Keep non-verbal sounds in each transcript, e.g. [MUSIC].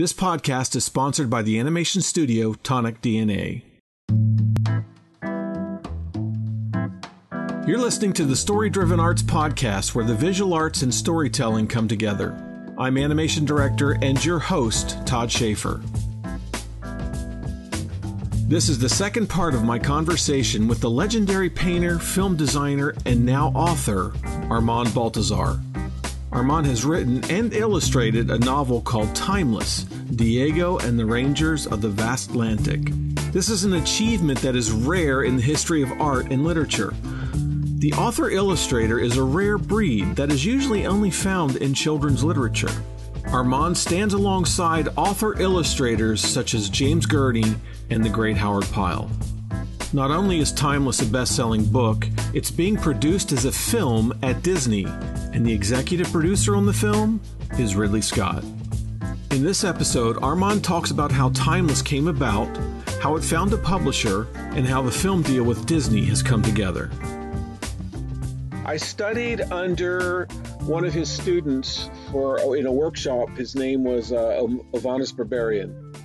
This podcast is sponsored by the animation studio Tonic DNA. You're listening to the Story Driven Arts Podcast, where the visual arts and storytelling come together. I'm animation director and your host, Todd Schaefer. This is the second part of my conversation with the legendary painter, film designer, and now author, Armand Baltazar. Armand has written and illustrated a novel called Timeless Diego and the Rangers of the Vastlantic. This is an achievement that is rare in the history of art and literature. The author illustrator is a rare breed that is usually only found in children's literature. Armand stands alongside author illustrators such as James Gurney and the great Howard Pyle. Not only is Timeless a best selling book, it's being produced as a film at Disney, and the executive producer on the film is Ridley Scott. In this episode, Armand talks about how Timeless came about, how it found a publisher, and how the film deal with Disney has come together. I studied under one of his students for in a workshop. His name was uh, Ovanes Berberian.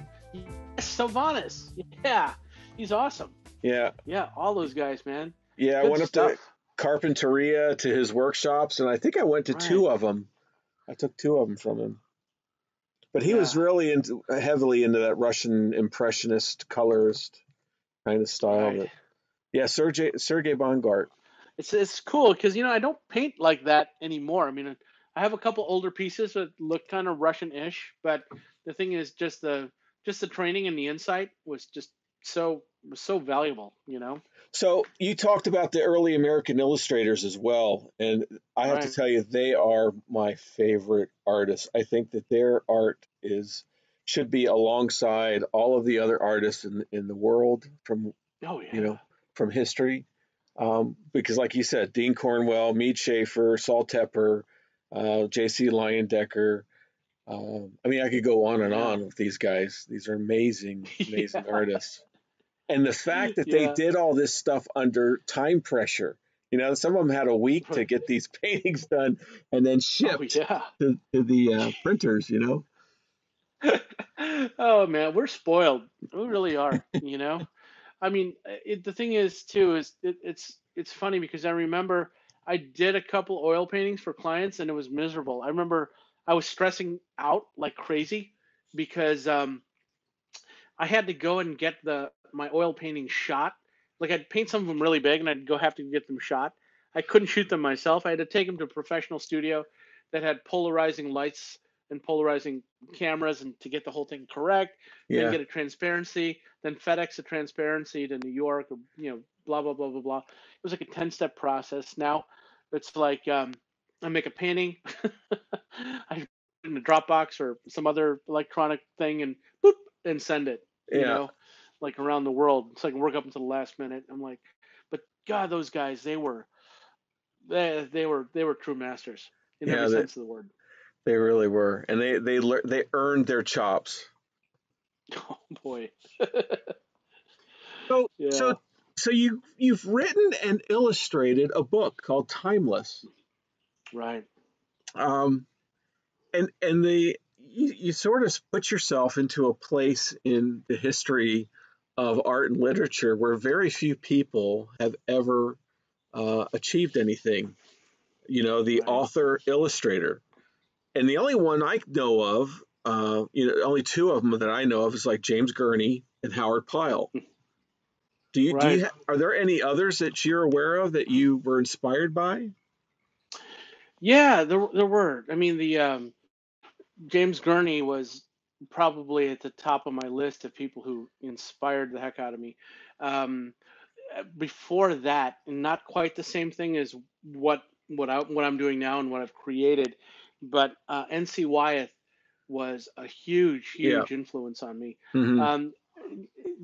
Sylvanus, yeah, he's awesome. Yeah. Yeah, all those guys, man. Yeah, Good I went stuff. up to Carpinteria to his workshops, and I think I went to right. two of them. I took two of them from him. But he yeah. was really into, heavily into that Russian impressionist, colorist kind of style. Right. That, yeah, Sergey Sergey Bongart. It's it's cool because you know I don't paint like that anymore. I mean, I have a couple older pieces that look kind of Russian-ish, but the thing is, just the just the training and the insight was just so was so valuable, you know. So you talked about the early American illustrators as well, and I have right. to tell you they are my favorite artists. I think that their art is should be alongside all of the other artists in in the world from oh, yeah. you know from history. Um, because like you said, Dean Cornwell, Mead Schaeffer, Saul Tepper, uh, J.C. Leyendecker. Um, I mean, I could go on and on with these guys. These are amazing, [LAUGHS] amazing yeah. artists and the [LAUGHS] fact that yeah. they did all this stuff under time pressure you know some of them had a week to get these [LAUGHS] paintings done and then oh, shipped oh, yeah. to, to, the uh, printers you know [LAUGHS] oh man we're spoiled we really are you know i mean it, the thing is too is it, it's it's funny because i remember i did a couple oil paintings for clients and it was miserable i remember i was stressing out like crazy because um I had to go and get the my oil painting shot. Like I'd paint some of them really big, and I'd go have to get them shot. I couldn't shoot them myself. I had to take them to a professional studio that had polarizing lights and polarizing cameras, and to get the whole thing correct, yeah. then get a transparency, then FedEx a transparency to New York, or you know, blah blah blah blah blah. It was like a ten step process. Now it's like um, I make a painting, [LAUGHS] I put it in a Dropbox or some other electronic thing, and boop, and send it. You yeah. know, like around the world. So I can work up until the last minute. I'm like, but God, those guys, they were, they they were they were true masters in yeah, every they, sense of the word. They really were, and they they they earned their chops. [LAUGHS] Oh boy. so [LAUGHS] yeah. so so you you've written and illustrated a book called Timeless. Right. Um, and and the you, you sort of put yourself into a place in the history of art and literature where very few people have ever uh, achieved anything. You know, the right. author illustrator, and the only one I know of, uh, you know, only two of them that I know of is like James Gurney and Howard Pyle. Do you, right. do you are there any others that you're aware of that you were inspired by? Yeah, there there were. I mean, the um, James Gurney was probably at the top of my list of people who inspired the heck out of me. Um, before that, not quite the same thing as what what I what I'm doing now and what I've created, but uh, N.C. Wyeth was a huge, huge yeah. influence on me mm-hmm. um,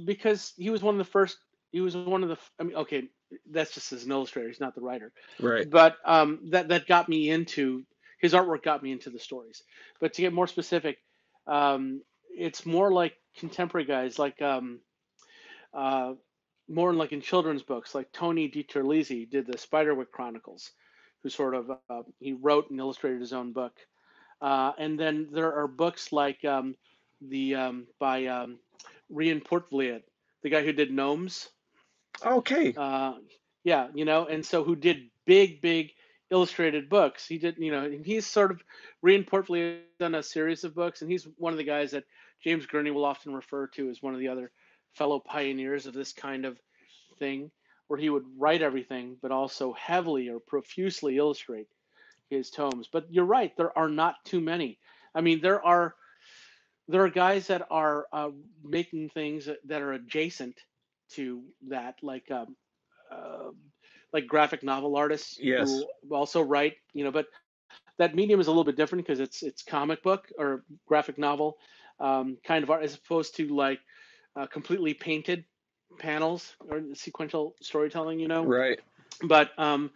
because he was one of the first. He was one of the. I mean, okay, that's just as an illustrator. He's not the writer, right? But um, that that got me into his artwork got me into the stories. But to get more specific, um, it's more like contemporary guys, like um, uh, more like in children's books, like Tony DiTerlizzi did the Spiderwick Chronicles, who sort of uh, he wrote and illustrated his own book. Uh, and then there are books like um, the um, by um, Rien Poortvliet, the guy who did Gnomes. Okay. Uh, yeah, you know, and so who did big, big illustrated books. He did, you know, and he's sort of Rien Poortvliet done a series of books, and he's one of the guys that James Gurney will often refer to as one of the other fellow pioneers of this kind of thing, where he would write everything, but also heavily or profusely illustrate his tomes. But you're right, there are not too many. I mean, there are there are guys that are uh, making things that are adjacent to that, like um, uh, like graphic novel artists yes. who also write. You know, but that medium is a little bit different because it's it's comic book or graphic novel um, kind of art as opposed to like uh, completely painted panels or sequential storytelling. You know, right? But um,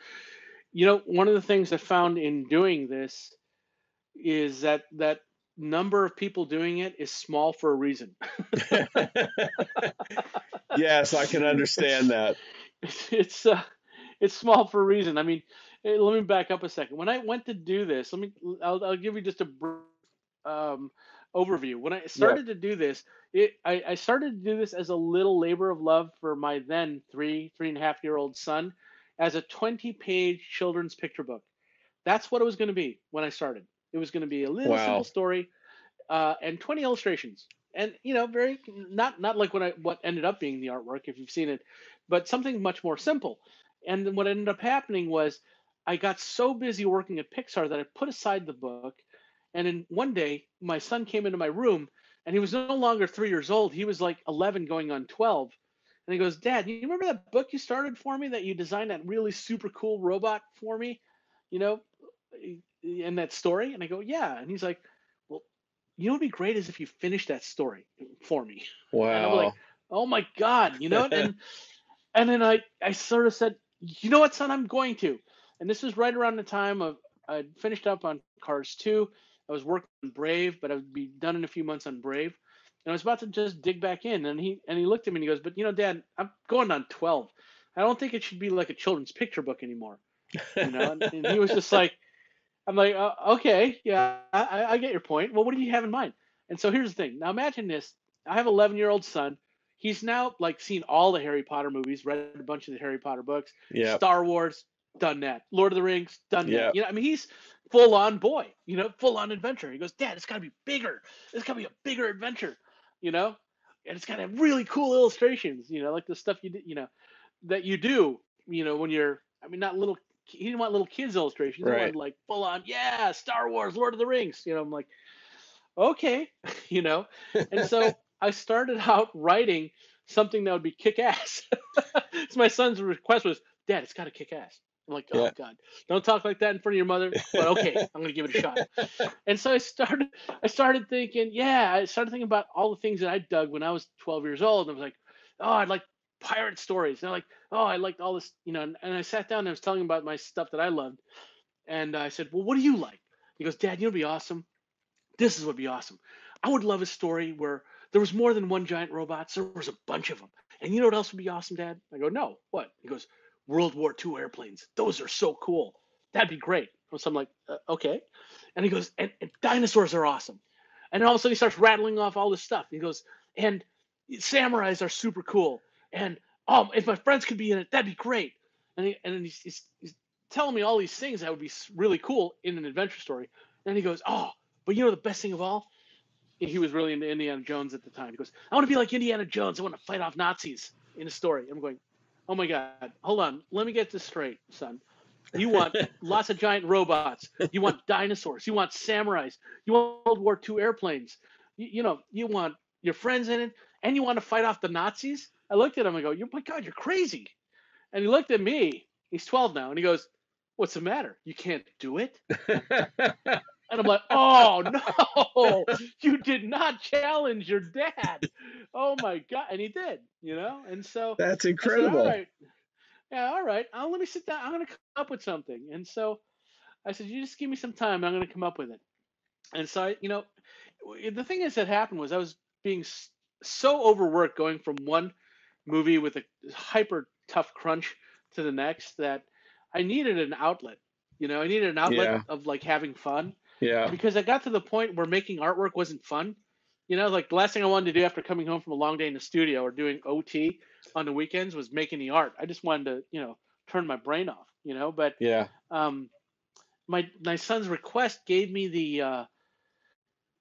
you know, one of the things I found in doing this is that that number of people doing it is small for a reason. [LAUGHS] [LAUGHS] yes, I can understand that. It's uh, it's small for a reason. I mean, eh, let me back up a second. When I went to do this, let me I'll, I'll give you just a um, overview. When I started yeah. to do this, it I, I started to do this as a little labor of love for my then three three and a half year old son, as a 20 page children's picture book. That's what it was going to be when I started. It was going to be a little wow. simple story uh, and 20 illustrations. And you know, very not not like what I what ended up being the artwork if you've seen it, but something much more simple. And then what ended up happening was I got so busy working at Pixar that I put aside the book. And then one day, my son came into my room, and he was no longer three years old. He was like 11, going on 12. And he goes, Dad, you remember that book you started for me that you designed that really super cool robot for me? You know, in that story? And I go, Yeah. And he's like, Well, you know what'd be great is if you finish that story for me. Wow. And I'm like, Oh my God, you know? and and then I, I sort of said, You know what, son, I'm going to. And this was right around the time of I finished up on Cars 2. I was working on Brave, but I would be done in a few months on Brave. And I was about to just dig back in, and he and he looked at me and he goes, "But you know, Dad, I'm going on 12. I don't think it should be like a children's picture book anymore." You know, and, and he was just like, "I'm like, uh, okay, yeah, I, I get your point. Well, what do you have in mind?" And so here's the thing. Now imagine this: I have 11 year old son. He's now like seen all the Harry Potter movies, read a bunch of the Harry Potter books, yeah, Star Wars, done that, Lord of the Rings, done that. You know, I mean, he's full on boy, you know, full on adventure. He goes, Dad, it's got to be bigger. It's got to be a bigger adventure you know, and it's got to have really cool illustrations, you know, like the stuff you did, you know, that you do, you know, when you're, I mean, not little, he didn't want little kids illustrations, right. he wanted like full on, yeah, Star Wars, Lord of the Rings, you know, I'm like, okay, [LAUGHS] you know, and so [LAUGHS] I started [LAUGHS] out writing something that would be kick ass. [LAUGHS] so my son's request was, Dad, it's got to kick ass. I'm like, oh yeah. God, don't talk like that in front of your mother. But okay, [LAUGHS] I'm gonna give it a shot. And so I started, I started thinking, yeah, I started thinking about all the things that I dug when I was 12 years old. And I was like, oh, I'd like pirate stories. And I'm like, oh, I liked all this, you know. And, and I sat down and I was telling him about my stuff that I loved. And I said, well, what do you like? He goes, Dad, you know, be awesome. This is what would be awesome. I would love a story where there was more than one giant robot. There was a bunch of them. And you know what else would be awesome, Dad? I go, no, what? He goes, World War II airplanes. Those are so cool. That'd be great. So I'm like, uh, okay. And he goes, and, and, dinosaurs are awesome. And all of a sudden he starts rattling off all this stuff. He goes, and samurais are super cool. And um, if my friends could be in it, that'd be great. And he, and he's, he's, he's telling me all these things that would be really cool in an adventure story. And he goes, oh, but you know the best thing of all? He was really into Indiana Jones at the time. He goes, I want to be like Indiana Jones. I want to fight off Nazis in a story. I'm going, Oh my God. Hold on. Let me get this straight, son. You want [LAUGHS] lots of giant robots. You want dinosaurs. You want samurais. You want World War II airplanes. You, you, know, you want your friends in it, and you want to fight off the Nazis. I looked at him and I go, "You, my God, you're crazy." And he looked at me. He's 12 now, and he goes, "What's the matter? You can't do it." [LAUGHS] And I'm like, oh no, you did not challenge your dad. Oh my god, and he did, you know. And so that's incredible. Said, all right. Yeah, all right. I'll, let me sit down. I'm gonna come up with something. And so I said, you just give me some time. I'm gonna come up with it. And so I, you know, the thing is that happened was I was being so overworked going from one movie with a hyper tough crunch to the next that I needed an outlet. You know, I needed an outlet yeah. of like having fun. Yeah. Because I got to the point where making artwork wasn't fun. You know, like the last thing I wanted to do after coming home from a long day in the studio or doing OT on the weekends was making the art. I just wanted to, you know, turn my brain off. You know, but Yeah. um, my my son's request gave me the uh,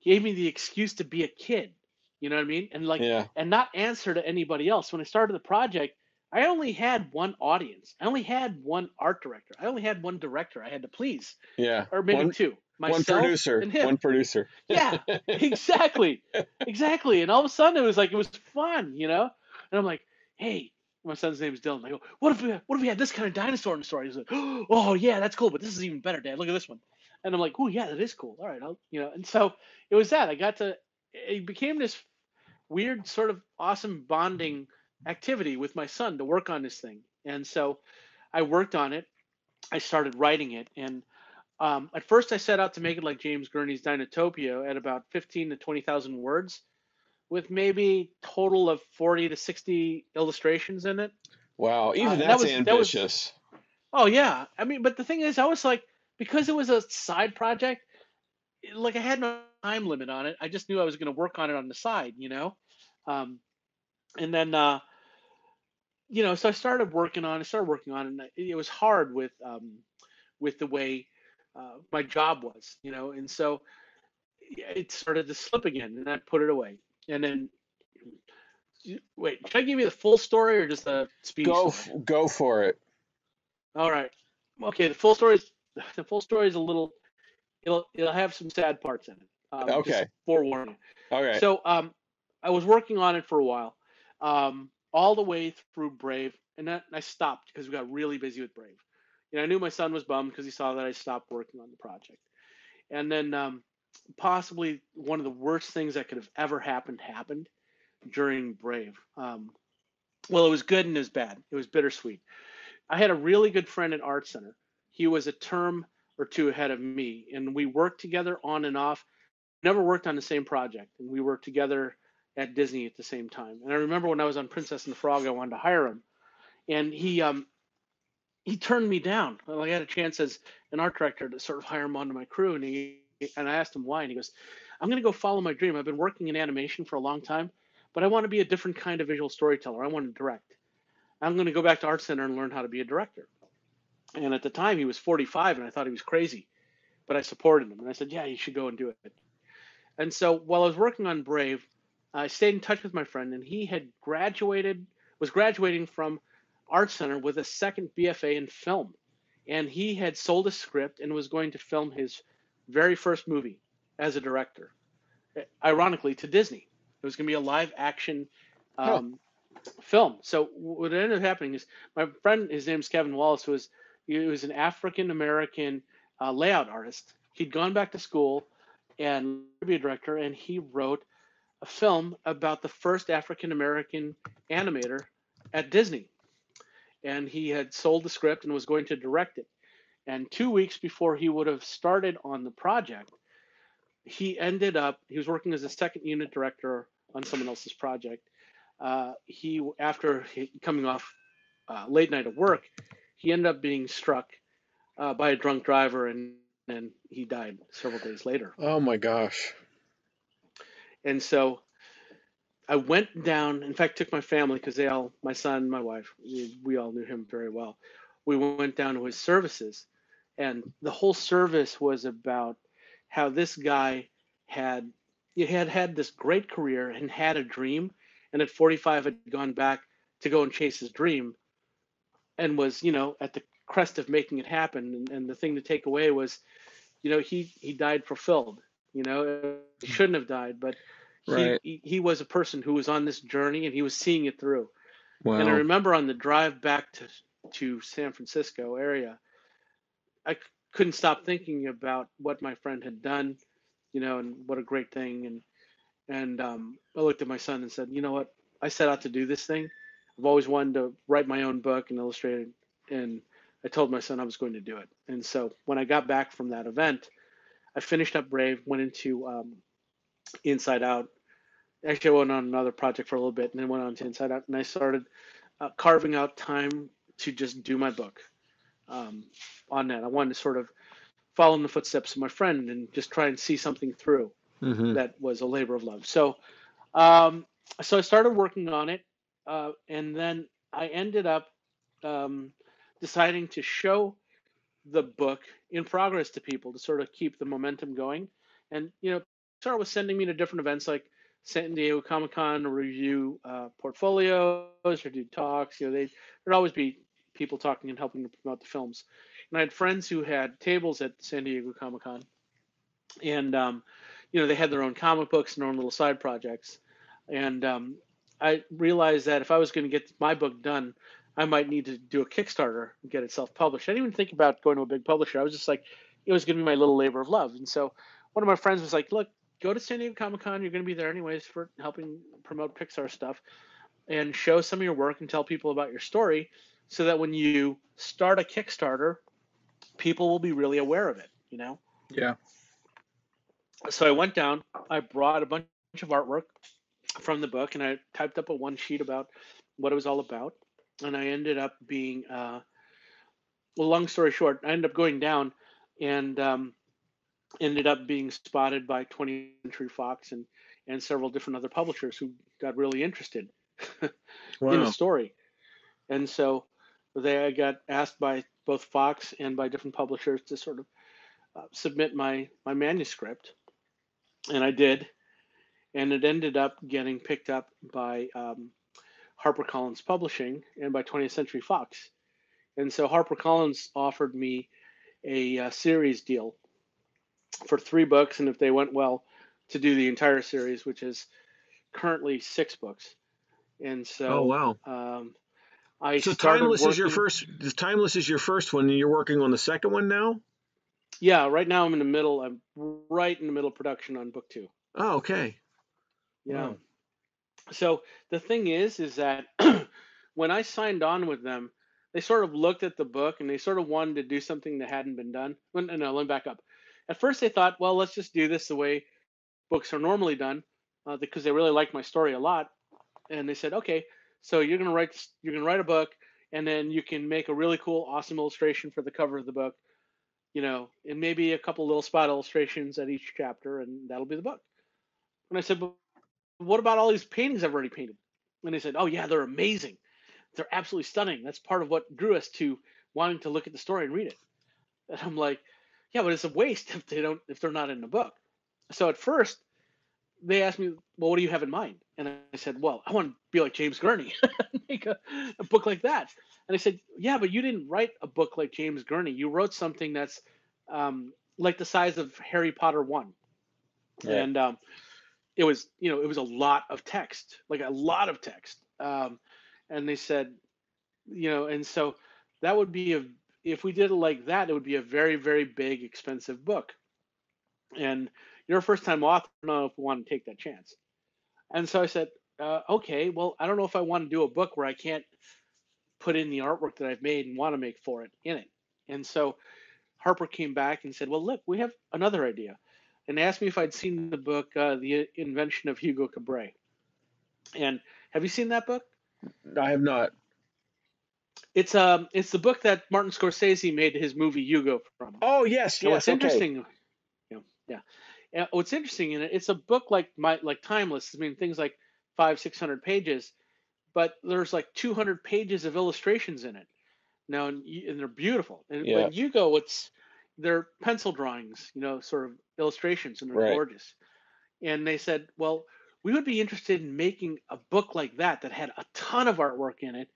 gave me the excuse to be a kid. You know what I mean? And like Yeah. and not answer to anybody else. When I started the project, I only had one audience. I only had one art director. I only had one director I had to please, Yeah. or maybe One, two. One producer. One producer. Yeah, [LAUGHS] exactly, exactly. And all of a sudden, it was like it was fun, you know. And I'm like, hey, my son's name is Dylan. I go, what if we what if we had this kind of dinosaur in the story? He's like, [GASPS] oh yeah, that's cool, but this is even better, Dad. Look at this one. And I'm like, oh yeah, that is cool. All right, I'll, you know. And so it was that I got to. It became this weird sort of awesome bonding activity with my son to work on this thing. And so I worked on it. I started writing it, and um, at first I set out to make it like James Gurney's Dinotopia at about 15 to 20,000 words, with maybe total of 40 to 60 illustrations in it. Wow. Even Uh, that that's was- that was- ambitious. Oh yeah, I mean, but the thing is, I was like, because it was a side project, like I had no time limit on it. I just knew I was going to work on it on the side, you know. Um, and then, uh, you know, so I started working on. it. started working on it. And it it was hard with um, with the way uh, my job was, you know, and so it started to slip again, and I put it away. And then, wait, should I give you the full story or just a speed? Go story? go for it. All right. Okay. The full story is [LAUGHS] the full story is a little. It'll it'll have some sad parts in it. Um, Okay. Forewarning. All right. So um, I was working on it for a while, um, all the way through Brave, and then I stopped because we got really busy with Brave. Know, I knew my son was bummed because he saw that I stopped working on the project, and then um, possibly one of the worst things that could have ever happened happened during Brave. Um, well, it was good and it was bad. It was bittersweet. I had a really good friend at Art Center. He was a term or two ahead of me, and we worked together on and off. Never worked on the same project, and we worked together at Disney at the same time. And I remember when I was on Princess and the Frog, I wanted to hire him, and he um he turned me down. I had a chance as an art director to sort of hire him onto my crew, and he and I asked him why, and he goes, "I'm going to go follow my dream. I've been working in animation for a long time, but I want to be a different kind of visual storyteller. I want to direct. I'm going to go back to Art Center and learn how to be a director." And at the time, he was 45, and I thought he was crazy, but I supported him, and I said, "Yeah, you should go and do it." And so while I was working on Brave, I stayed in touch with my friend, and he had graduated, was graduating from Art Center with a second BFA in film, and he had sold a script and was going to film his very first movie as a director, ironically to Disney. It was going to be a live action um, film. So what ended up happening is my friend, his name's Kevin Wallace, who was he was an African American uh, layout artist. He'd gone back to school and be a director, and he wrote a film about the first African American animator at Disney. And he had sold the script and was going to direct it. And two weeks before he would have started on the project, he ended up, he was working as a second unit director on someone else's project. Uh, he, after he, coming off uh, late night of work, he ended up being struck uh, by a drunk driver and, and he died several days later. Oh my gosh. And so I went down, in fact, took my family because they all, my son, my wife, we, we all knew him very well. We went down to his services, and the whole service was about how this guy had he had had this great career and had a dream, and at 45 had gone back to go and chase his dream, and was you know at the crest of making it happen. And, and the thing to take away was, you know, he he died fulfilled. You know, he shouldn't have died, but Right. he, he was a person who was on this journey and he was seeing it through. Wow. And I remember on the drive back to to San Francisco area, I couldn't stop thinking about what my friend had done, you know, and what a great thing. And and um, I looked at my son and said, you know what? I set out to do this thing. I've always wanted to write my own book and illustrate it. And I told my son I was going to do it. And so when I got back from that event, I finished up Brave, went into um, Inside Out. Actually, I went on another project for a little bit, and then went on to Inside Out, and I started uh, carving out time to just do my book um, on that. I wanted to sort of follow in the footsteps of my friend and just try and see something through. hmm that was a labor of love. So, um, so I started working on it, uh, and then I ended up um, deciding to show the book in progress to people to sort of keep the momentum going. And you know, Pixar was sending me to different events like San Diego Comic Con review uh, portfolios or do talks. You know, they there'd always be people talking and helping to promote the films. And I had friends who had tables at San Diego Comic Con, and um, you know, they had their own comic books and their own little side projects. And um, I realized that if I was going to get my book done, I might need to do a Kickstarter and get it self-published. I didn't even think about going to a big publisher. I was just like, it was going to be my little labor of love. And so one of my friends was like, look, go to San Diego Comic Con. You're going to be there anyways for helping promote Pixar stuff and show some of your work and tell people about your story so that when you start a Kickstarter, people will be really aware of it, you know? Yeah. so I went down, I brought a bunch of artwork from the book, and I typed up a one sheet about what it was all about. And I ended up being, uh, well, long story short, I ended up going down and um, ended up being spotted by 20th Century Fox and, and several different other publishers who got really interested [LAUGHS] in the story. And so they I got asked by both Fox and by different publishers to sort of uh, submit my my manuscript, and I did, and it ended up getting picked up by um, HarperCollins Publishing and by 20th Century Fox, and so HarperCollins offered me a, uh series deal for three books, and if they went well, to do the entire series, which is currently six books, and so, Oh wow. um, I So Timeless is your working- first. Timeless is your first one, and you're working on the second one now. Yeah, right now I'm in the middle. I'm right in the middle of production on book two. Oh, okay. Yeah. Wow. So the thing is, is that [CLEARS THROAT] when I signed on with them, they sort of looked at the book and they sort of wanted to do something that hadn't been done. No, no, let me back up. At first, they thought, well, let's just do this the way books are normally done, uh, because they really liked my story a lot. And they said, okay, so you're gonna write, you're gonna write a book, and then you can make a really cool, awesome illustration for the cover of the book, you know, and maybe a couple little spot illustrations at each chapter, and that'll be the book. And I said, but what about all these paintings I've already painted? And they said, oh yeah, they're amazing. They're absolutely stunning. That's part of what drew us to wanting to look at the story and read it. And I'm like, yeah, but it's a waste [LAUGHS] if they don't if they're not in the book. So at first they asked me, well, what do you have in mind? And I said, well, I want to be like James Gurney, [LAUGHS] make a, a book like that. And I said, yeah, but you didn't write a book like James Gurney. You wrote something that's um, like the size of Harry Potter one, Right. and um, it was you know it was a lot of text, like a lot of text. Um, and they said, you know, and so that would be a if we did it like that, it would be a very very big expensive book. And you're a first time author, I don't know if we want to take that chance. And so I said, uh, okay, well, I don't know if I want to do a book where I can't put in the artwork that I've made and want to make for it in it. And so Harper came back and said, well, look, we have another idea. And asked me if I'd seen the book, uh, The Invention of Hugo Cabret. And have you seen that book? I have not. It's um, it's the book that Martin Scorsese made his movie Hugo from. Oh yes, So yes. what's okay. interesting, yeah, yeah. And what's interesting in it, it's a book like my like timeless. I mean, things like five, six hundred pages, but there's like two hundred pages of illustrations in it. Now, and, and they're beautiful. And Yeah. when you go, it's they're pencil drawings, you know, sort of illustrations, and they're Right. gorgeous. And they said, well, we would be interested in making a book like that that had a ton of artwork in it,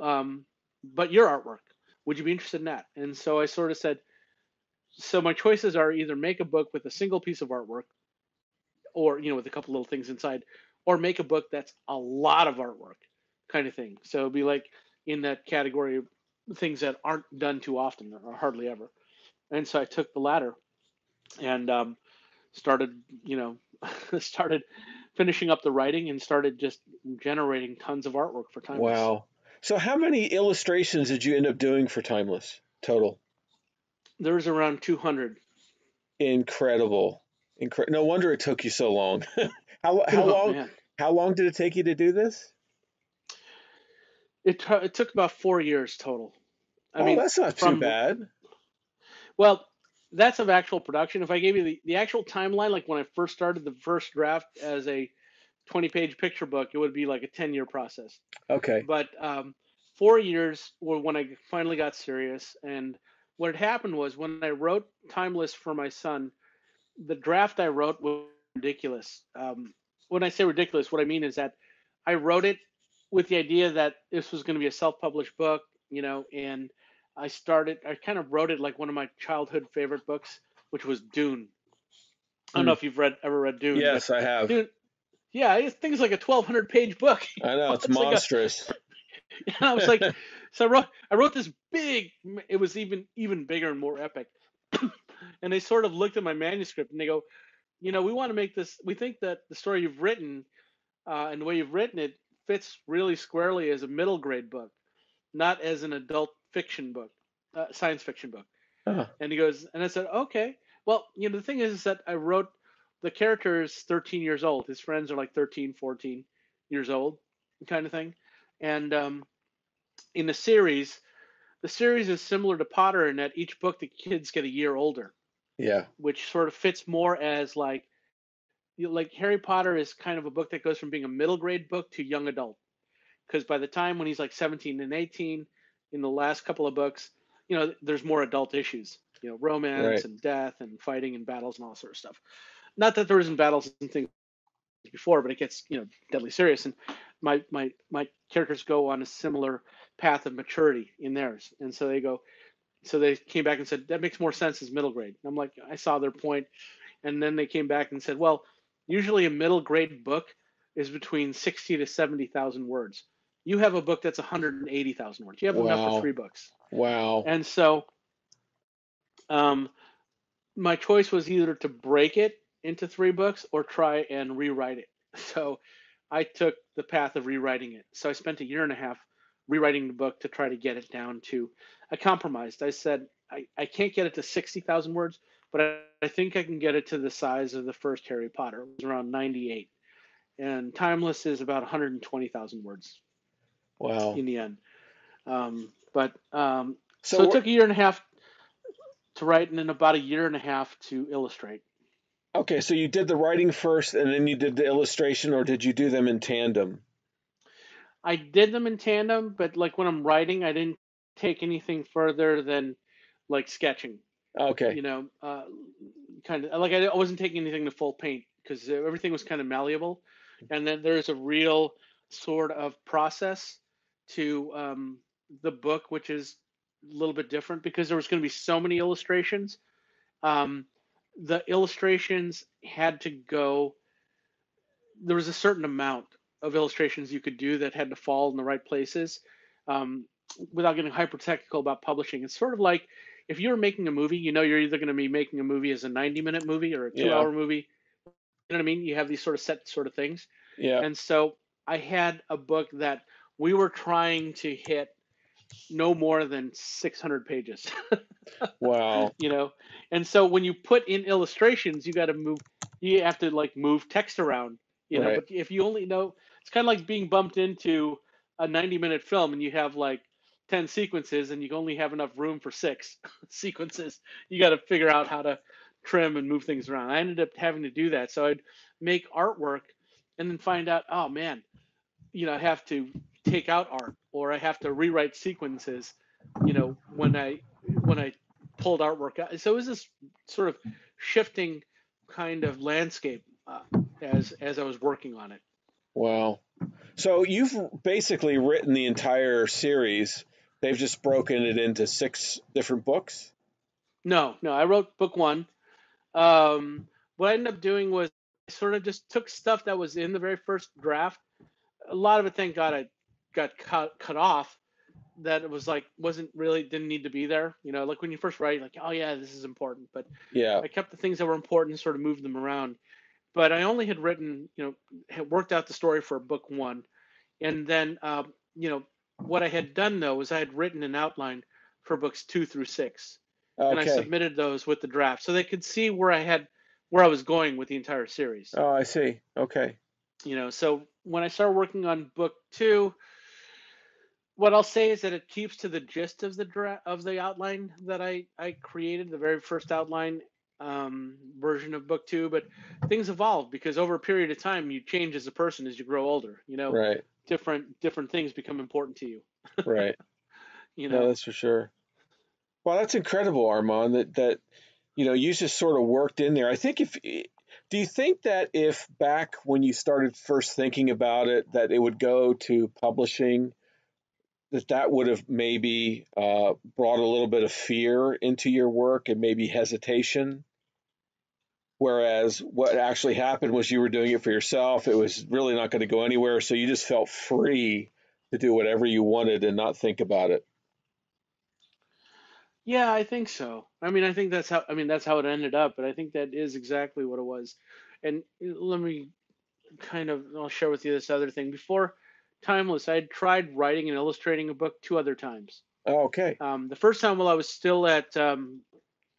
um, but your artwork. Would you be interested in that? And so I sort of said, so my choices are either make a book with a single piece of artwork or you know with a couple little things inside or make a book that's a lot of artwork kind of thing so it'd be like in that category of things that aren't done too often or hardly ever and so i took the latter and um, started you know [LAUGHS] started finishing up the writing and started just generating tons of artwork for time Wow. So how many illustrations did you end up doing for Timeless total? There was around 200 Incredible. Incre- no wonder it took you so long. [LAUGHS] how how Oh, long man. how long did it take you to do this? it, t- it took about four years total i oh, mean that's not too bad. Well, that's of actual production. If I gave you the, the actual timeline, like when I first started the first draft as a 20 page picture book, it would be like a 10 year process. Okay. But um, four years were when I finally got serious. And what had happened was when I wrote Timeless for my son, the draft I wrote was ridiculous. Um, when I say ridiculous, what I mean is that I wrote it with the idea that this was going to be a self published book, you know, and I started, I kind of wrote it like one of my childhood favorite books, which was Dune. I don't know Hmm. if you've read ever read Dune. Yes, I have. Dune, yeah, think it's like a 1200 page book. [LAUGHS] I know it's, [LAUGHS] It's like a- monstrous. [LAUGHS] And I was like, so I wrote, I wrote this big. It was even even bigger and more epic. [COUGHS] and they sort of looked at my manuscript and they go, you know, we want to make this. We think that the story you've written uh, and the way you've written it fits really squarely as a middle grade book, not as an adult fiction book, uh, science fiction book. Huh. And he goes, and I said, okay. Well, you know, the thing is, is that I wrote the character is 13 years old. His friends are like 13, 14 years old, kind of thing. And um, in the series, the series is similar to Potter in that each book the kids get a year older, Yeah. which sort of fits more as like, you like Harry Potter is kind of a book that goes from being a middle grade book to young adult. Because by the time when he's like 17 and 18, in the last couple of books, you know, there's more adult issues, you know, romance Right. and death and fighting and battles and all sort of stuff. Not that there isn't battles and things before, but it gets you know deadly serious. And my my my characters go on a similar path of maturity in theirs, and so they go. So they came back and said that makes more sense as middle grade. And I'm like, I saw their point, and then they came back and said, well, usually a middle grade book is between sixty to seventy thousand words. You have a book that's 180,000 words. You have enough for three books. Wow. And so um, my choice was either to break it into three books or try and rewrite it. [LAUGHS] So I took the path of rewriting it. So I spent a year and a half rewriting the book to try to get it down to a compromise. I said I, I can't get it to 60,000 words, but I, I think I can get it to the size of the first Harry Potter. It was around 98. And Timeless is about 120,000 words Wow. in the end. Um, but um, So, so, it took a year and a half to write, and then about a year and a half to illustrate. Okay, so you did the writing first, and then you did the illustration, or did you do them in tandem? I did them in tandem, but like when I'm writing, I didn't take anything further than like sketching. Okay. You know, uh, kind of like I wasn't taking anything to full paint because everything was kind of malleable, and then there's a real sort of process to um, the book, which is a little bit different because there was going to be so many illustrations. Um, the illustrations had to go. There was a certain amount of illustrations you could do that had to fall in the right places. Um, without getting hyper technical about publishing, it's sort of like if you're making a movie, you know you're either going to be making a movie as a 90 minute movie or a two Yeah. hour movie. You know what I mean? You have these sort of set sort of things. Yeah. And so I had a book that we were trying to hit no more than 600 pages, [LAUGHS] Wow. you know? And so when you put in illustrations, you got to move, you have to like move text around, you know? Right. But if you only know, it's kind of like being bumped into a 90 minute film and you have like 10 sequences and you only have enough room for six [LAUGHS] sequences. You got to figure out how to trim and move things around. I ended up having to do that. So I'd make artwork and then find out, oh man, you know, I have to take out art or I have to rewrite sequences, you know, when I when I pulled artwork out. So it was this sort of shifting kind of landscape uh, as as I was working on it. Wow. So you've basically written the entire series. They've just broken it into six different books. No, no, I wrote book one. Um, what I ended up doing was I sort of just took stuff that was in the very first draft. A lot of it, thank God, I got cut cut off. That it was like wasn't really didn't need to be there. You know, like when you first write, like oh yeah, this is important. But Yeah. I kept the things that were important and sort of moved them around. But I only had written, you know, had worked out the story for book one, and then, um, you know, what I had done though was I had written an outline for books two through six and I submitted those with the draft so they could see where I had where I was going with the entire series. Oh, I see. Okay. You know, so when I started working on book two, what I'll say is that it keeps to the gist of the dra- of the outline that I I created, the very first outline um, version of book two. But things evolve because over a period of time, you change as a person as you grow older. You know, Right. different different things become important to you. [LAUGHS] Right. You No, know, that's for sure. Well, that's incredible, Armand. That that you know you just sort of worked in there. I think if do you think that if back when you started first thinking about it, that it would go to publishing, that that would have maybe uh, brought a little bit of fear into your work and maybe hesitation. Whereas what actually happened was you were doing it for yourself. It was really not going to go anywhere, so you just felt free to do whatever you wanted and not think about it. Yeah, I think so. I mean, I think that's how I mean that's how it ended up, but I think that is exactly what it was. And uh, let me kind of I'll share with you this other thing. Before Timeless, I had tried writing and illustrating a book two other times. Oh, okay. Um, the first time while I was still at um,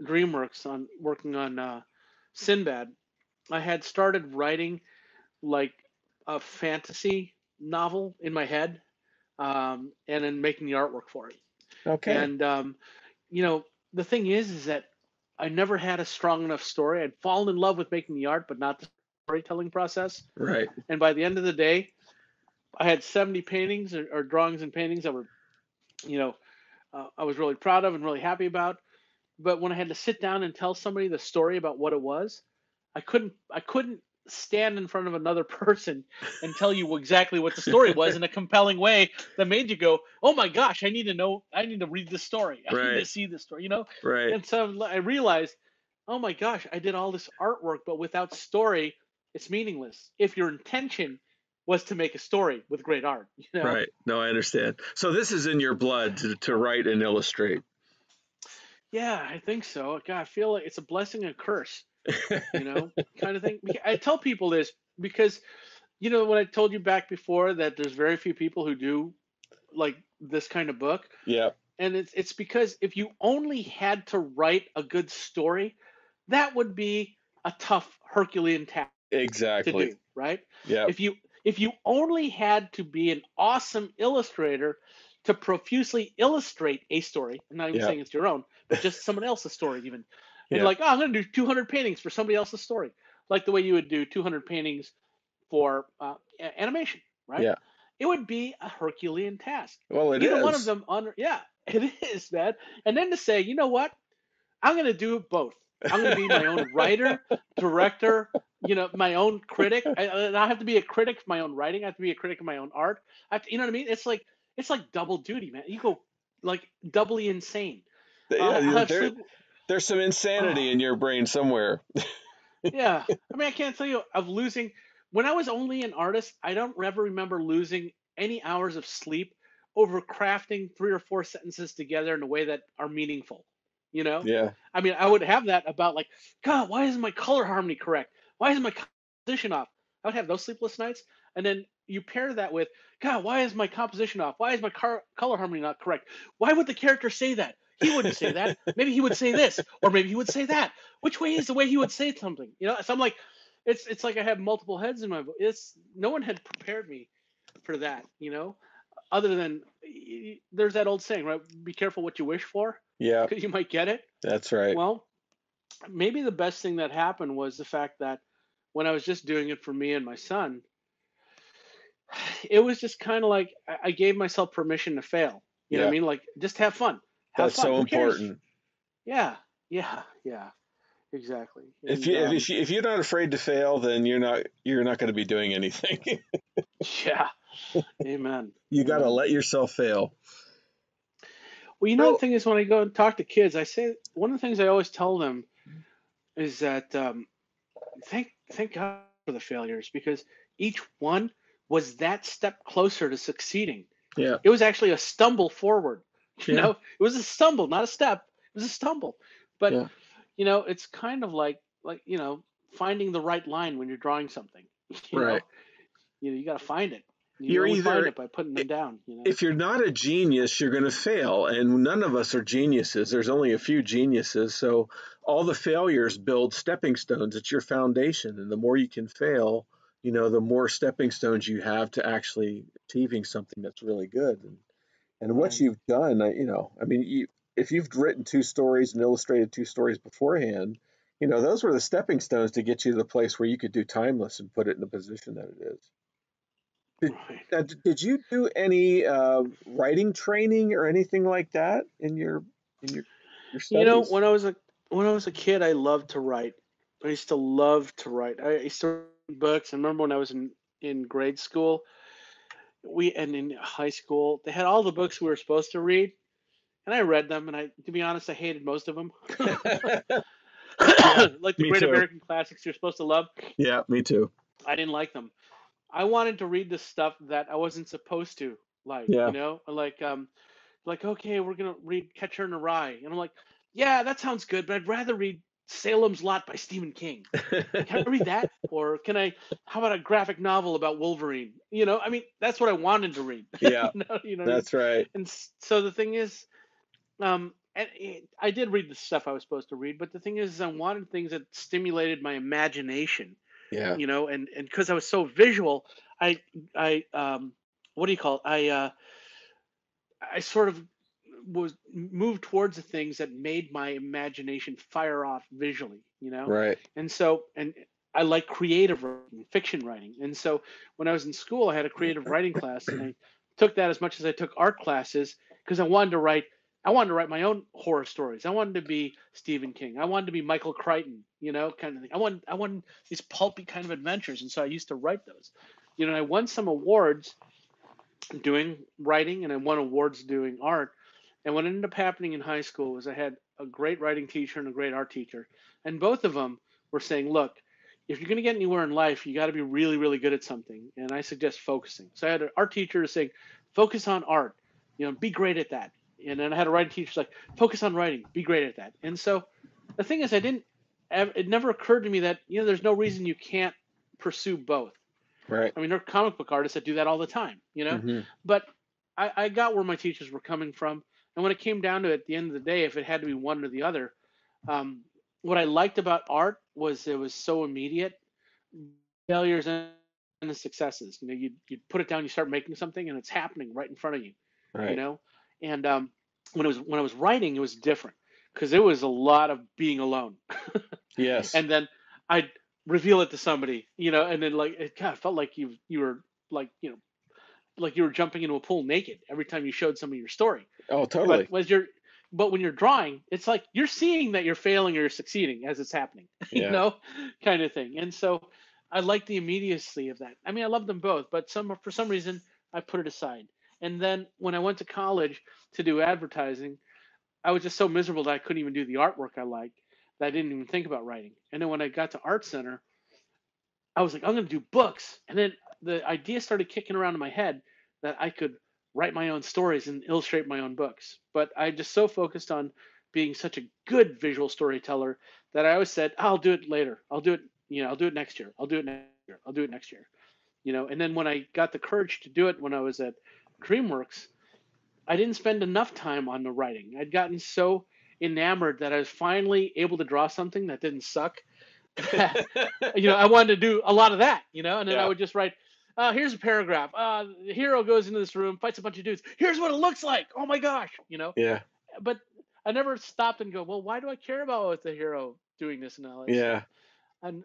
DreamWorks on working on uh, Sinbad, I had started writing like a fantasy novel in my head, um, and then making the artwork for it. Okay. And um, you know, the thing is, is that I never had a strong enough story. I'd fallen in love with making the art, but not the storytelling process. right. And by the end of the day, I had 70 paintings or, or drawings and paintings that were, you know, uh, I was really proud of and really happy about. But when I had to sit down and tell somebody the story about what it was, I couldn't. I couldn't stand in front of another [LAUGHS] person and tell you exactly what the story was in a compelling way that made you go, "Oh my gosh, I need to know. I need to read this story. I need to see this story." You know. Right. And so I realized, oh my gosh, I did all this artwork, but without story, it's meaningless. If your intention was to make a story with great art, [LAUGHS] you know. Right. No, I understand. So this is in your blood to, to write and illustrate. Yeah, I think so. God, I feel like it's a blessing and a curse, you know, kind of thing. I tell people this because, you know, when I told you back before that there's very few people who do like this kind of book, yeah. and it's it's because if you only had to write a good story, that would be a tough Herculean task Exactly. do, right? Yeah. If you if you only had to be an awesome illustrator to profusely illustrate a story, I'm not even Yeah. saying it's your own, but just someone else's story even. And Yeah. like, oh, I'm going to do 200 paintings for somebody else's story, like the way you would do 200 paintings for uh, animation, right? Yeah. It would be a Herculean task. Well, it is. Either one of them under, yeah, [LAUGHS] it is, man. And then to say, you know what? I'm going to do both. I'm going to be my own [LAUGHS] writer, director, you know, my own critic. I, I have to be a critic of my own writing. I have to be a critic of my own art. I have to, you know what I mean? It's like it's like double duty, man. You go like doubly insane. Yeah, Uh, there- there's some insanity in your brain somewhere. [LAUGHS] yeah, I mean, I can't tell you of losing. When I was only an artist, I don't ever remember losing any hours of sleep over crafting three or four sentences together in a way that are meaningful. You know? Yeah. I mean, I would have that about like, God, why isn't my color harmony correct? Why isn't my composition off? I would have those sleepless nights, and then you pair that with, God, why is my composition off? Why is my car- color harmony not correct? Why would the character say that? He wouldn't say that. Maybe he would say this, or maybe he would say that. Which way is the way he would say something? You know, so I'm like, it's it's like I have multiple heads in my. It's no one had prepared me for that. You know, other than there's that old saying, right? Be careful what you wish for, Yeah. because [LAUGHS] you might get it. That's right. Well, maybe the best thing that happened was the fact that when I was just doing it for me and my son, it was just kind of like I I gave myself permission to fail. You know what I mean? Like just have fun. Have That's fun. so Who cares? important. Yeah, yeah, yeah. Exactly. If you um, if, you if you're not afraid to fail, then you're not you're not going to be doing anything. [LAUGHS] yeah. Amen. you got to Amen. let yourself fail. Well, you know Well- the thing is when I go and talk to kids, I say one of the things I always tell them is that um, thank thank God for the failures because each one was that step closer to succeeding. Yeah. It was actually a stumble forward. [LAUGHS] You Yeah. know, it was a stumble, not a step. It was a stumble. But Yeah. you know, it's kind of like like you know finding the right line when you're drawing something. [LAUGHS] You Right. Know? You know, you got to find it. You find either- it by putting them down. You know. If you're not a genius, you're going to fail, and none of us are geniuses. There's only a few geniuses, so all the failures build stepping stones. It's your foundation, and the more you can fail, you know, the more stepping stones you have to actually achieving something that's really good. And And what Right. you've done, uh, you know, I mean, you, if you've written two stories and illustrated two stories beforehand, you know, those were the stepping stones to get you to the place where you could do timeless and put it in the position that it is. Did, now, did you do any uh, writing training or anything like that in your in your your You know, when I was a when I was a kid, I loved to write. I used to love to write. I used to read books. I remember when I was in in grade school, we and in high school, they had all the books we were supposed to read, and I read them. And I, to be honest, I hated most of them. [LAUGHS] [COUGHS] like the me great too. American classics you're supposed to love. yeah, me too. I didn't like them. I wanted to read the stuff that I wasn't supposed to like, Yeah. you know, like um like okay, we're going to read Catcher in the Rye. And I'm like, yeah, that sounds good, but I'd rather read Salem's Lot by Stephen King. [LAUGHS] Can I read that? Or can I how about a graphic novel about Wolverine? You know, I mean, that's what I wanted to read. [LAUGHS] yeah, you know, you know what I mean? that's right. and so the thing is um and it, i did read the stuff i was supposed to read but the thing is i wanted things that stimulated my imagination Yeah, you know and and because i was so visual i i um what do you call it i uh i sort of was moved towards the things that made my imagination fire off visually you know? Right. and so and i like creative writing fiction writing. And so when i was in school i had a creative writing class and i took that as much as i took art classes because i wanted to write i wanted to write my own horror stories. I wanted to be stephen king. I wanted to be michael crichton you know kind of thing. I wanted i wanted these pulpy kind of adventures and so i used to write those. You know and i won some awards doing writing and i won awards doing art and what ended up happening in high school was i had a great writing teacher and a great art teacher. And both of them were saying look if you're going to get anywhere in life you got to be really really good at something. And i suggest focusing. So i had an art teacher saying focus on art. You know be great at that. And then i had a writing teacher like focus on writing. Be great at that. And so the thing is i didn't it never occurred to me that you know there's no reason you can't pursue both. Right. i mean there are comic book artists that do that all the time you know? Mhm. but I, I got where my teachers were coming from. And when it came down to it, at the end of the day, if it had to be one or the other, um, what I liked about art was it was so immediate. Failures and the successes. You know, you you put it down, you start making something, and it's happening right in front of you. Right. You know, and um, when it was when I was writing, it was different because it was a lot of being alone. [LAUGHS] Yes. and then I'd reveal it to somebody, you know, and then like it kind of felt like you you were like you know like you were jumping into a pool naked every time you showed some of your story. oh, totally. But was you're but when you're drawing, it's like you're seeing that you're failing or you're succeeding as it's happening, [LAUGHS] you know, kind of thing. And so I like the immediacy of that. I mean, I love them both, but some for some reason I put it aside. And then when I went to college to do advertising, I was just so miserable that I couldn't even do the artwork I liked that I didn't even think about writing. And then when I got to art center, I was like, I'm going to do books. And then the idea started kicking around in my head that I could write my own stories and illustrate my own books. But I just so focused on being such a good visual storyteller that I always said, I'll do it later. I'll do it, you know, I'll do it next year. I'll do it next year. I'll do it next year. You know, and then when I got the courage to do it when I was at DreamWorks, I didn't spend enough time on the writing. I'd gotten so enamored that I was finally able to draw something that didn't suck. [LAUGHS] you know, I wanted to do a lot of that, you know, and then I would just write, uh, here's a paragraph. Uh, the hero goes into this room, fights a bunch of dudes. Here's what it looks like. Oh my gosh, you know. yeah. But I never stopped and go, well, why do I care about what the hero doing this that? Yeah. And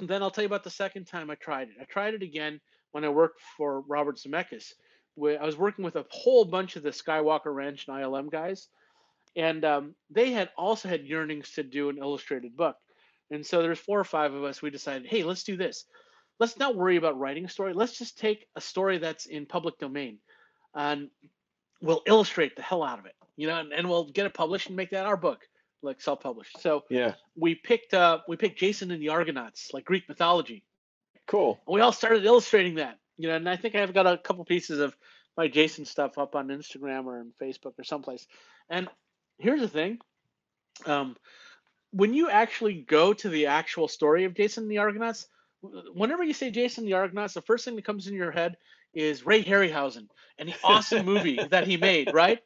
then I'll tell you about the second time I tried it. I tried it again when I worked for Robert Zemeckis. Where I was working with a whole bunch of the Skywalker Ranch and ILM guys, and um, they had also had yearnings to do an illustrated book. And so there's four or five of us. We decided, hey, let's do this. Let's not worry about writing a story. Let's just take a story that's in public domain, and we'll illustrate the hell out of it, you know, and, and we'll get it published and make that our book, like self-published. So Yeah. we picked uh, we picked Jason and the Argonauts, like Greek mythology. Cool. And we all started illustrating that, you know. And I think I've got a couple pieces of my Jason stuff up on Instagram or on Facebook or someplace. And here's the thing: um, when you actually go to the actual story of Jason and the Argonauts, whenever you say Jason the Argonauts, the first thing that comes in your head is Ray Harryhausen and the awesome [LAUGHS] movie that he made, right?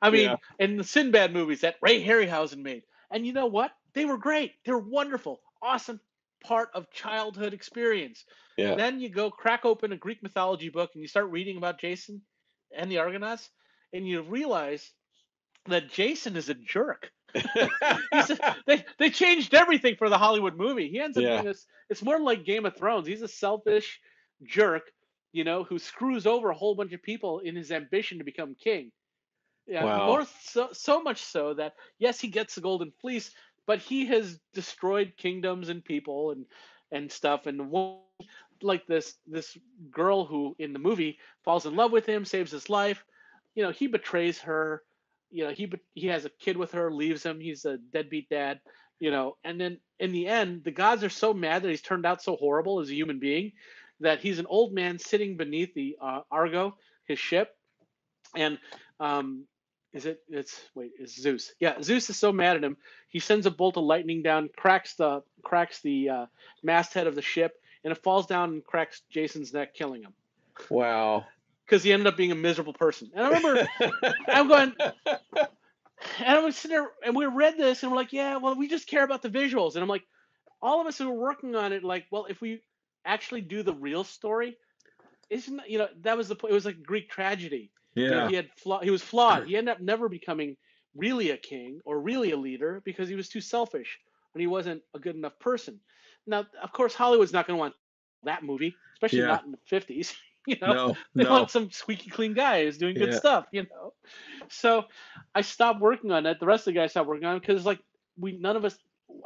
I mean, Yeah. and the Sinbad movies that Ray Harryhausen made. And you know what? They were great. They were wonderful, awesome part of childhood experience. Yeah. Then you go crack open a Greek mythology book and you start reading about Jason and the Argonauts, and you realize that Jason is a jerk. They they changed everything for the Hollywood movie. He ends up yeah. being this. It's more like Game of Thrones. He's a selfish jerk, you know, who screws over a whole bunch of people in his ambition to become king. Yeah, wow. more so, so much so that yes, he gets the golden fleece, but he has destroyed kingdoms and people and and stuff. And one, like this this girl who in the movie falls in love with him, saves his life. You know, he betrays her. You know, he he has a kid with her, leaves him. He's a deadbeat dad. You know, and then in the end, the gods are so mad that he's turned out so horrible as a human being that he's an old man sitting beneath the uh, Argo, his ship, and um, is it it's wait it's zeus yeah zeus is so mad at him he sends a bolt of lightning down cracks the cracks the uh, masthead of the ship and it falls down and cracks jason's neck killing him wow because he ended up being a miserable person and i remember i'm going [LAUGHS] and i was sitting there and we read this and we're like yeah well we just care about the visuals and i'm like all of us who were working on it like well if we actually do the real story isn't you know that was the point? it was like greek tragedy yeah. You know, he had flaw, he was flawed. He ended up never becoming really a king or really a leader because he was too selfish and he wasn't a good enough person. Now, of course, Hollywood's not going to want that movie, especially yeah. not in the 50s. [LAUGHS] [LAUGHS] You know, no, they no. want some squeaky clean guy who's doing good yeah. stuff. You know, so I stopped working on it. The rest of the guys stopped working on it because like we none of us.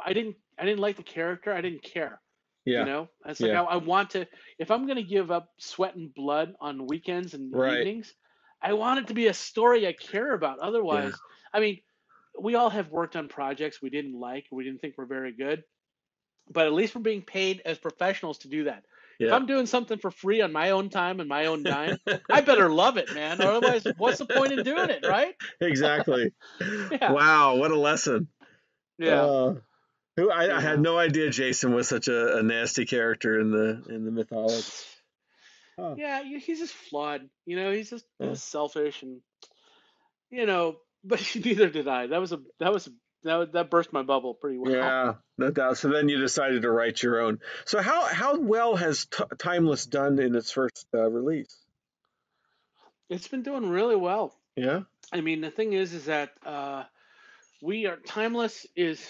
I didn't. I didn't like the character. I didn't care. Yeah. You know, it's like yeah. I, I, want to. If I'm going to give up sweat and blood on weekends and right. evenings, I want it to be a story I care about. Otherwise, yeah. I mean, we all have worked on projects we didn't like, we didn't think were very good, but at least we're being paid as professionals to do that. Yeah. If I'm doing something for free on my own time and my own dime, [LAUGHS] I better love it, man. Otherwise, what's the point in doing it, right? Exactly. [LAUGHS] yeah. Wow, what a lesson. Yeah. Uh, who I, yeah. I, had no idea Jason was such a, a nasty character in the in the mythology. Huh. [SIGHS] Yeah, he's just flawed. You know, he's just, yeah. selfish and you know. [LAUGHS] But neither did I. That was a that was a, that that burst my bubble pretty well. Yeah, no doubt. So then you decided to write your own. So how how well has T- Timeless done in its first uh, release? It's been doing really well. Yeah. I mean, the thing is, is that uh, we are Timeless is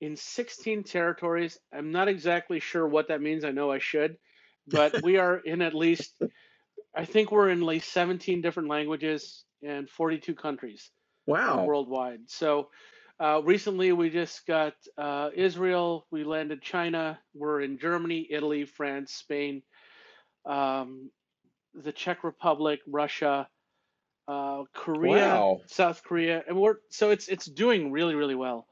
in 16 territories. I'm not exactly sure what that means. I know I should but [LAUGHS] we are in at least, I think we're in at least 17 different languages and 42 countries. Wow. worldwide. So uh, recently we just got uh, Israel, we landed China, we're in Germany, Italy, France, Spain, um, the Czech Republic, Russia, uh, Korea, wow. South Korea, and we're so it's it's doing really really well.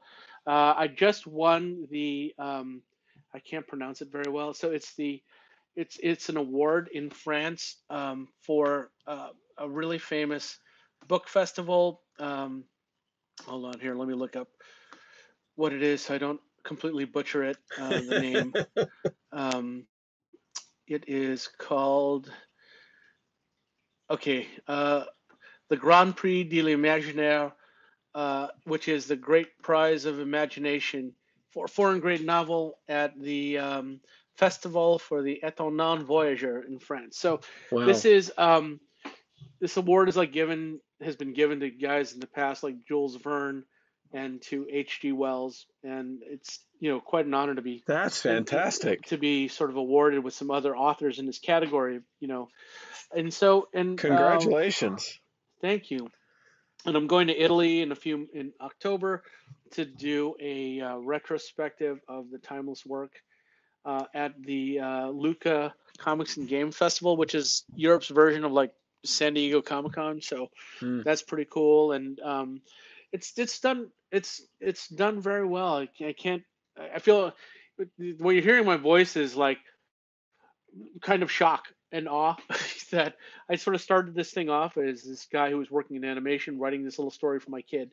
Uh, I just won the um, I can't pronounce it very well, so it's the it's it's an award in France um, for uh, a really famous book festival. Um, hold on here, let me look up what it is so I don't completely butcher it. Uh, the [LAUGHS] name. um, it is called. Okay, uh, the Grand Prix de l'Imaginaire, uh, which is the Great Prize of Imagination for foreign grade novel at the um, festival for the Étonnants Voyageurs in France. So wow. this is um, this award is like given has been given to guys in the past like Jules Verne and to H.G. Wells, and it's you know quite an honor to be. That's fantastic. To, be sort of awarded with some other authors in this category, you know, and so and um, congratulations. Um, thank you. And I'm going to Italy in a few in October to do a uh, retrospective of the timeless work uh, at the uh, Lucca Comics and Game Festival, which is Europe's version of like San Diego Comic Con. So mm. that's pretty cool, and um, it's it's done it's it's done very well. I, I can't I feel when you're hearing my voice is like kind of shock and awe [LAUGHS] that I sort of started this thing off as this guy who was working in animation, writing this little story for my kid,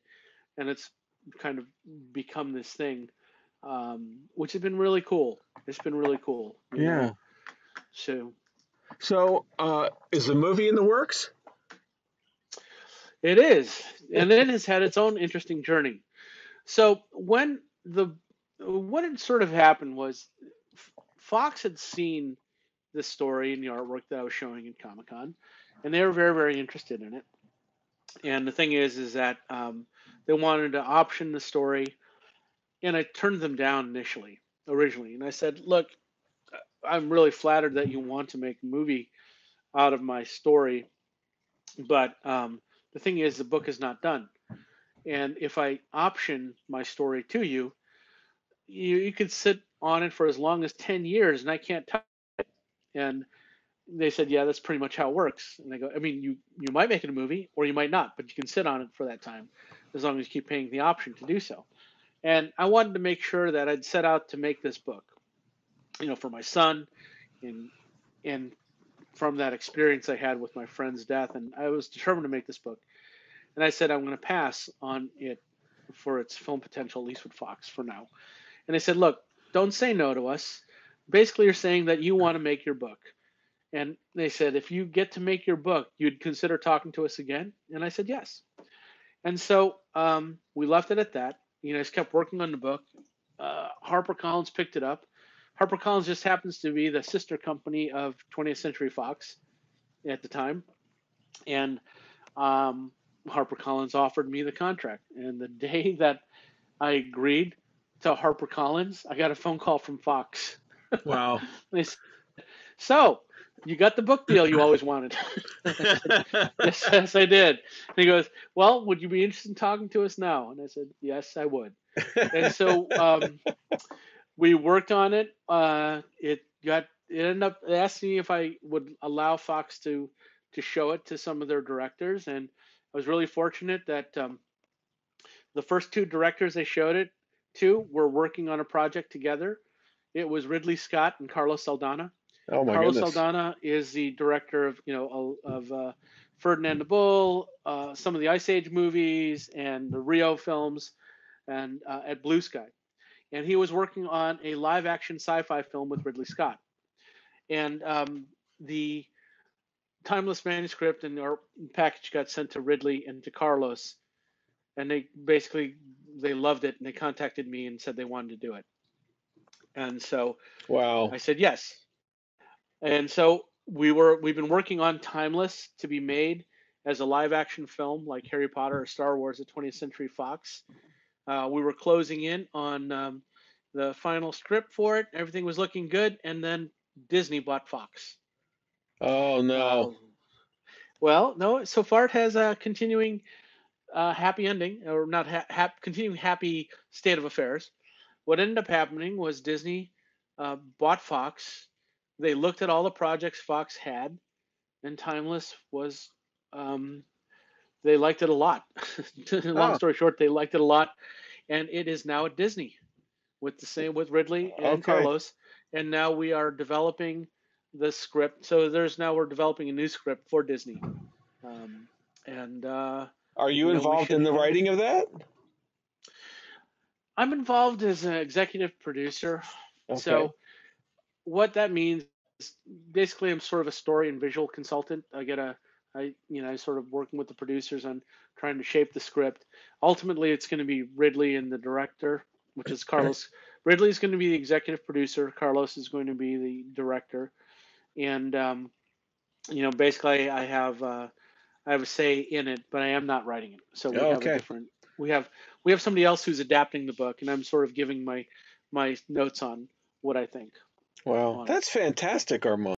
and it's kind of become this thing um, which has been really cool. It's been really cool. Yeah. Know? So. So, uh, is the movie in the works? It is, and it has had its own interesting journey. So when the what had sort of happened was Fox had seen the story and the artwork that I was showing in Comic Con, and they were very very interested in it. And the thing is, is that um, they wanted to option the story, and I turned them down initially, originally. And I said, look, I'm really flattered that you want to make a movie out of my story, but um, the thing is, the book is not done. And if I option my story to you, you, you could sit on it for as long as 10 years and I can't touch it. And they said, yeah, that's pretty much how it works. And I go, I mean, you, you might make it a movie or you might not, but you can sit on it for that time as long as you keep paying the option to do so. And I wanted to make sure that I'd set out to make this book, you know, for my son and, and from that experience I had with my friend's death. And I was determined to make this book. And I said, I'm going to pass on it for its film potential, at least with Fox for now. And they said, look, don't say no to us. Basically, you're saying that you want to make your book. And they said, if you get to make your book, you'd consider talking to us again? And I said, yes. And so um, we left it at that. You know, I just kept working on the book. Uh, HarperCollins picked it up. HarperCollins just happens to be the sister company of 20th Century Fox at the time. And um, HarperCollins offered me the contract. And the day [LAUGHS] that I agreed to HarperCollins, I got a phone call from Fox. Wow. [LAUGHS] they said, so you got the book deal you always wanted. [LAUGHS] yes, yes, I did. And he goes, well, would you be interested in talking to us now? And I said, yes, I would. and so um, we worked on it. Uh, it got it ended up asking me if I would allow Fox to to show it to some of their directors, and I was really fortunate that um, the first two directors they showed it to were working on a project together. It was Ridley Scott and Carlos Saldanha. Oh my Carlos goodness. Saldanha is the director of you know of uh, Ferdinand the Bull, uh, some of the Ice Age movies, and the Rio films, and uh, at Blue Sky, and he was working on a live action sci-fi film with Ridley Scott, and um, the timeless manuscript and our package got sent to Ridley and to Carlos, and they basically they loved it and they contacted me and said they wanted to do it, and so Wow. I said yes. And so we were we've been working on Timeless to be made as a live action film like Harry Potter or Star Wars at 20th Century Fox. Uh, we were closing in on um, the final script for it. Everything was looking good, and then Disney bought Fox. Oh no. Uh, well, no. So far, it has a continuing uh, happy ending, or not ha- hap- continuing happy state of affairs. What ended up happening was Disney uh, bought Fox. They looked at all the projects Fox had, and Timeless was. Um, they liked it a lot. [LAUGHS] Long Oh. story short, they liked it a lot, and it is now at Disney, with the same with Ridley and Okay. Carlos, and now we are developing the script. So there's now we're developing a new script for Disney, um, and uh, Are you you know, involved in the writing of that? I'm involved as an executive producer. Okay. So what that means is basically I'm sort of a story and visual consultant. I get a I you know, I sort of working with the producers on trying to shape the script. Ultimately it's going to be Ridley and the director, which is Carlos. Ridley is going to be the executive producer, Carlos is going to be the director. And um you know, basically I have uh I have a say in it, but I am not writing it. So we have Okay. a different we have we have somebody else who's adapting the book and I'm sort of giving my my notes on what I think. Wow. on it. That's fantastic, Armand.